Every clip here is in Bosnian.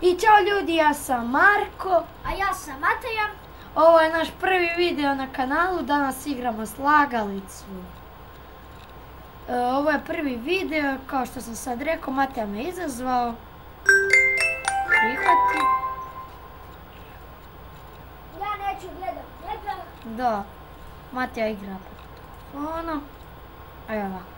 I čao ljudi, ja sam Marko. A ja sam Mateja. Ovo je naš prvi video na kanalu, danas igramo slagalicu. E, ovo je prvi video, kao što sam sad rekao, Mateja me izazvao. Prihvati. Ja neću gledat njega. Da, Mateja igra po telefonu. Evo ovako.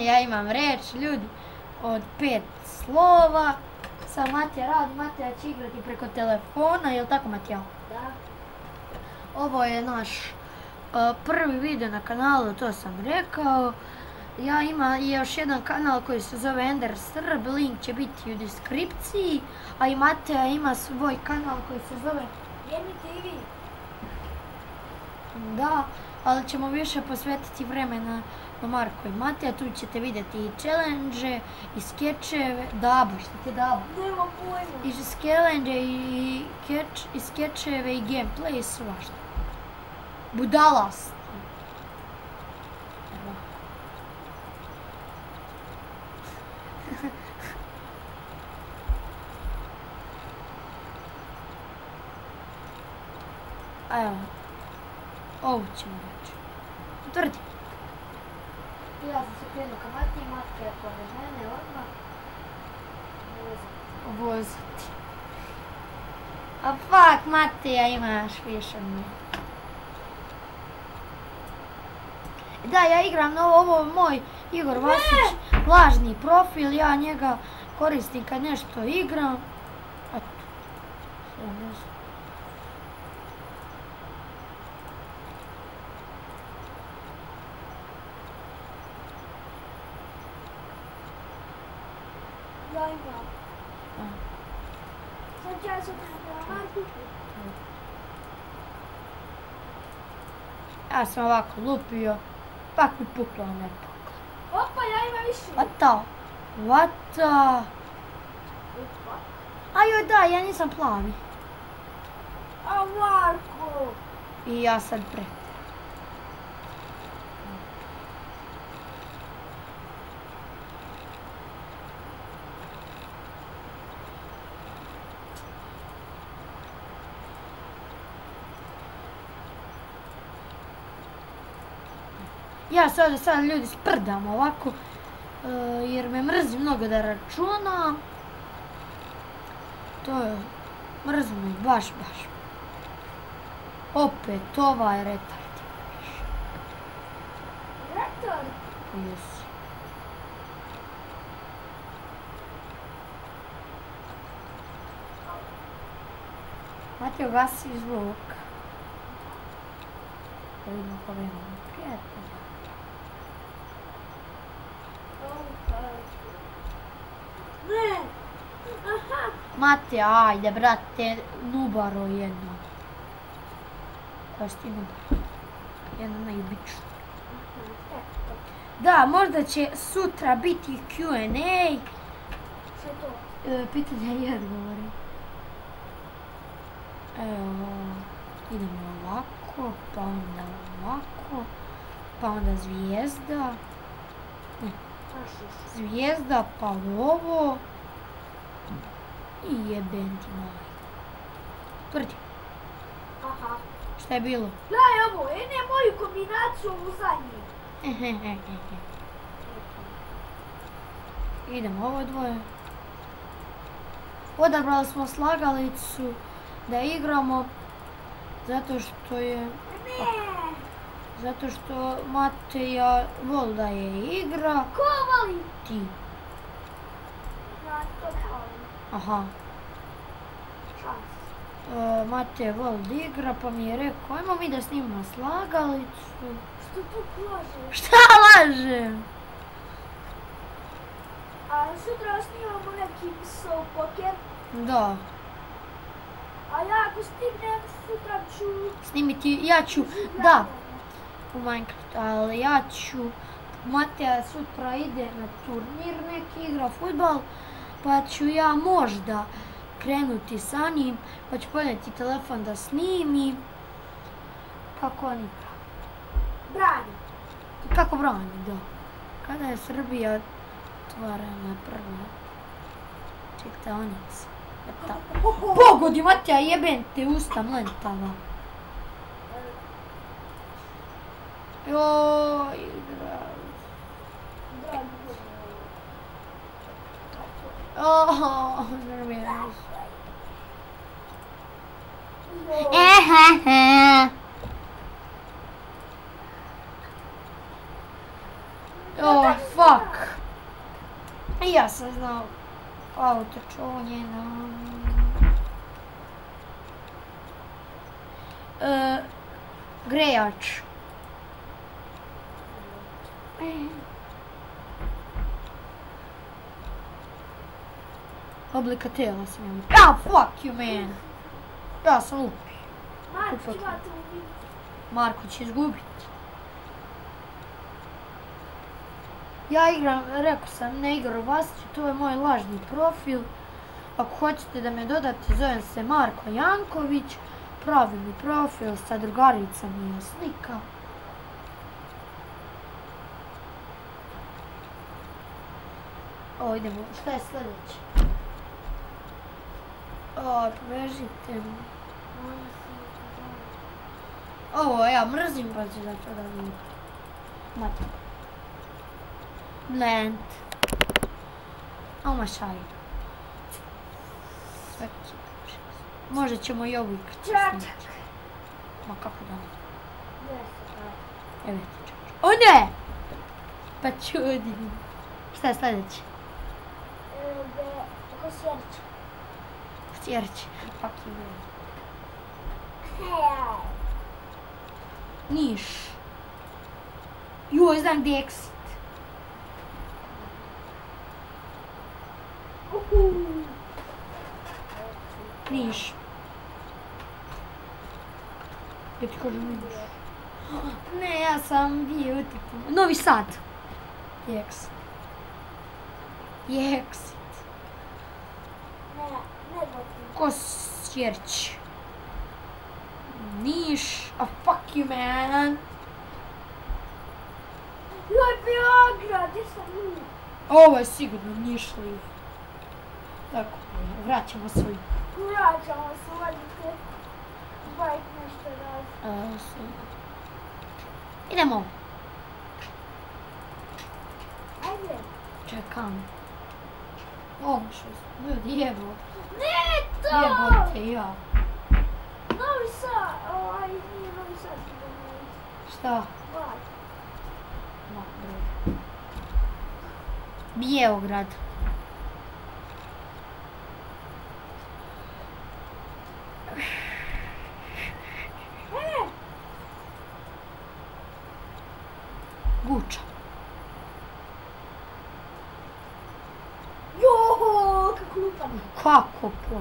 Ja imam reč, ljudi, od pet slova. Sa Matija radi, Matija će igrati preko telefona, je li tako Matija? Da. Ovo je naš uh, prvi video na kanalu, to sam rekao. Ja ima i još jedan kanal koji se zove Ender Srb, link će biti u deskripciji. A i Mateja ima svoj kanal koji se zove Jemi TV. Da, ali ćemo više posvetiti vremena na Marko i Mateja. Tu ćete vidjeti i challenge, i skečeve, dabu, šta ti dabu? Nema pojma. I challenge, i, keč, i skečeve, i gameplay, i svašta. Budalast. Evo. Evo, ovo ćemo reći. Utvrdi. Ja sam se krenuo ka Mati, Matka je pored mene odmah. Voziti. A fuck, Matija, imaš više od mene. Da, ja igram na ovo, ovo je moj Igor Vasić, lažni profil, ja njega koristim kad nešto igram. Eto. Sve ne znam. Ja. Sad sam. Ja sam ovako lupio, pak mi puklo ne puklo. Opa, ja imam više. Vata, vata. A joj da, ja nisam plavi. A Marko. I ja sad pre. Ja se ovdje sad ljudi sprdam ovako, e, jer me mrzi mnogo da računam. To je, mrzi me baš, baš. Opet ovaj retard. Rektor. Jesi. Mateo, gasi zvuk. Da vidimo koga imamo prijatelja. Ne. Aha. Mate, ajde, brate, nubaro jedno. Si ti nubar? Jedna najobična. Da, možda će sutra biti Q&A. Sve to. E, pitanja i odgovori. Evo, idemo ovako, pa onda ovako, pa onda zvijezda, Pašiš. zvijezda, pa ovo i jeben ti moj. Tvrdi, Aha. šta je bilo? Gledaj ovo, e ne moju kombinaciju u zadnji. Idemo ovo dvoje. Odabrali smo slagalicu da igramo zato što je Ne. zato što Mateja voli da je igra Ko voli? ti. Ja to ne volim. Aha. E, Mateja voli da igra pa mi je rekao ajmo mi da snimamo slagalicu. Što tu kaže? Šta lažem? A sutra snimamo neki soul poker. Da. A ja ako stignem sutra ću... Snimiti, ja ću, da, u Minecraft, ali ja ću, Mateja sutra ide na turnir neki, igra futbal, pa ću ja možda krenuti sa njim, pa ću poneti telefon da snimi. Kako oni brani? Brani. Kako brani, da. Kada je Srbija otvorena prva čitaonica? Eta. Pogodi, Matija, jebem te usta mlentava. Joj, bravo. Brani. Oh, nerviraš. Joj. Ehehe. Oh, fuck. Ja sam znao auto čuvanje na... E, grejač. Oblika tela sam imao. Ah, fuck you, man. Ja sam lupi. Marko, imate u vidu. Marko će izgubiti. Ja igram, rekao sam, ne igram Vasiću, to je moj lažni profil. Ako hoćete da me dodate, zovem se Marko Janković. Pravi mi profil, sa drugarica mi je slika. O, idemo, šta je sljedeće? O, povežite mi. Ovo ja mrzim pa ću da to da vidim. Mati. Blend. Oma šaj. Će. Možda ćemo i ovu igrati. Čačak. snimiti. Ma kako da ne. Evo ti čačak. O ne! Pa čudi. Šta je sljedeće? E, kako sjerić? Sjerić. Fuck you. man. Hej, Niš. Joj, znam gdje je exit. uhu. Niš. Ja ti kažem Niš. Ne, ja sam bio tipo... Novi Sad. Je exit. Je exit. Ne, ne gotim. Kosjerić. Niš. A fuck you, man. Joj, Beograd, gdje sam mi? Ovo je sigurno Nišli. Tako, vraćamo svoj. Vraćamo se, vodite. Bajt nešto raz. Uh, svoj. Idemo. Ajde. Čekam. Ovo što su ljudi jebo. Ne to! Jebote ja. Novi Sad, ovaj, nije Novi Sad, Šta? Sad. Ma, bre. Bijeograd. E, Guča. jo, kako lupam. Kako po?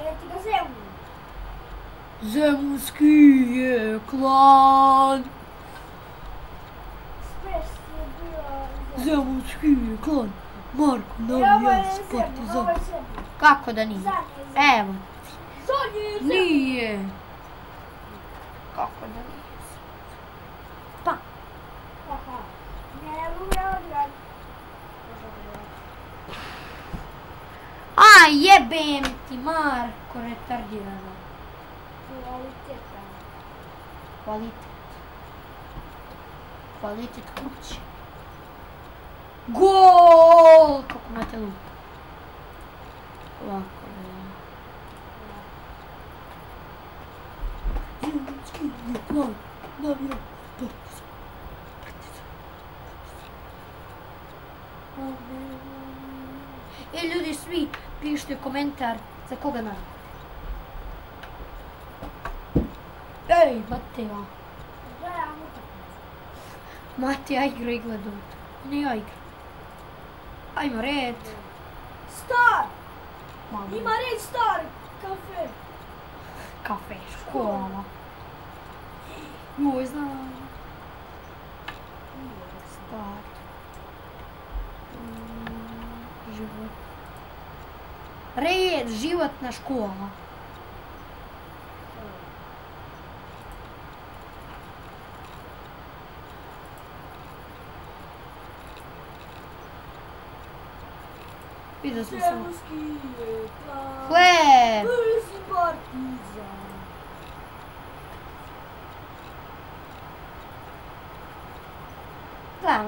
E, ti ga zemlju. Zemunski je klan. Zemunski je klan. Marko ovo je navija s zemlja, ovo partizan. je zemlja. Kako da nije? Evo, nije. Kako da nije? Pa, a jebem ti Marko, retardirano. Kvaliteta. Kvalitet. Kvalitet kuće. Gol! Kako na te lupa. Ovako, da. Zemunski je klan. Navija partizan. Partizan. E, ljudi, svi pišite komentar za koga nam. Ej. Gledam utakmicu. Matija igra i gleda. Ne ja igram. Ajmo red. Star! Mamo. Ima red star kafe. Kafe, škola. Joj, znam. Start. Mm, Život. Red, životna škola. Vidio sam samo. Čemuski je ta... Hleb! Brzi partizan. Da,